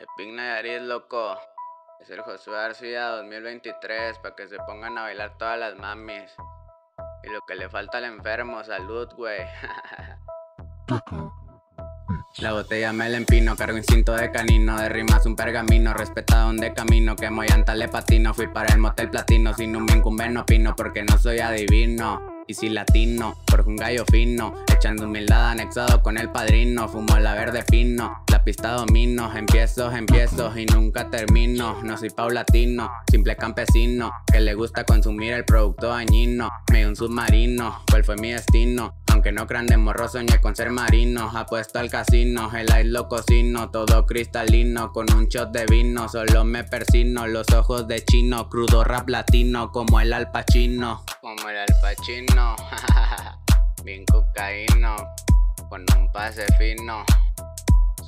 Epic Nayarit, loco. Es el Josué García 2023 para que se pongan a bailar todas las mamis. Y lo que le falta al enfermo, salud, güey. La botella me la empino, cargo instinto de canino, de rimas un pergamino, respetado un de camino, que llanta le patino, fui para el motel platino, sin un bien no opino, porque no soy adivino. Y si latino, porque un gallo fino, echando humildad anexado con el padrino, fumo la verde fino, la pista domino, empiezo, empiezo y nunca termino, no soy paulatino, simple campesino, que le gusta consumir el producto dañino, medio un submarino, cuál fue mi destino, aunque no crean de morro soñé con ser marino. Apuesto al casino, el aire lo cocino Todo cristalino, con un shot de vino Solo me persino, los ojos de chino Crudo rap latino, como el alpachino Como el alpachino, bien cocaíno Con un pase fino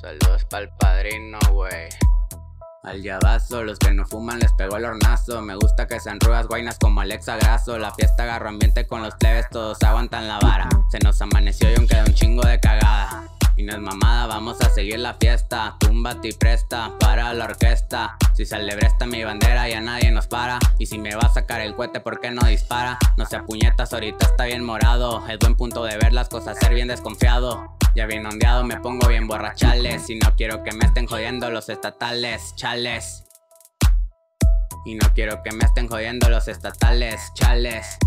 Saludos pa'l padrino, wey al llavazo, los que no fuman les pego el hornazo. Me gusta que sean rudas guainas como Alexa Graso La fiesta agarro ambiente con los plebes, todos aguantan la vara. Se nos amaneció y aún queda un chingo de cagada. Y no es mamada, vamos a seguir la fiesta. Tumba y presta para la orquesta. Si se esta mi bandera ya nadie nos para. Y si me va a sacar el cohete, ¿por qué no dispara? No se puñetas, ahorita está bien morado. Es buen punto de ver las cosas, ser bien desconfiado ya bien ondeado, me pongo bien borrachales. Y no quiero que me estén jodiendo los estatales, chales. Y no quiero que me estén jodiendo los estatales, chales.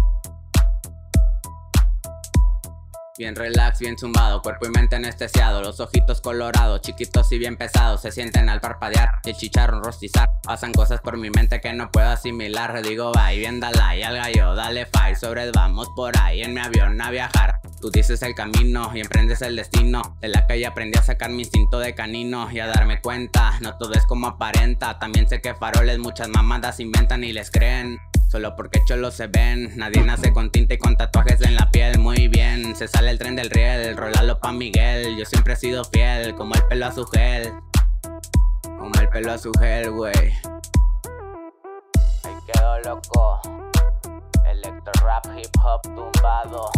Bien relax, bien zumbado, cuerpo y mente anestesiado. Los ojitos colorados, chiquitos y bien pesados Se sienten al parpadear el chicharrón rostizar. Pasan cosas por mi mente que no puedo asimilar. Digo, bye, bien dale y al gallo, dale fire Sobre vamos por ahí en mi avión a viajar Tú dices el camino y emprendes el destino. De la calle aprendí a sacar mi instinto de canino Y a darme cuenta, no todo es como aparenta. También sé que faroles muchas mamadas inventan y les creen. Solo porque cholos se ven. Nadie nace con tinta y con tatuajes en la piel. Muy bien, se sale el tren del riel. Rolalo pa' Miguel. Yo siempre he sido fiel Como el pelo a su gel. Como el pelo a su gel, wey Ahí quedó loco. Electro rap hip hop tumbado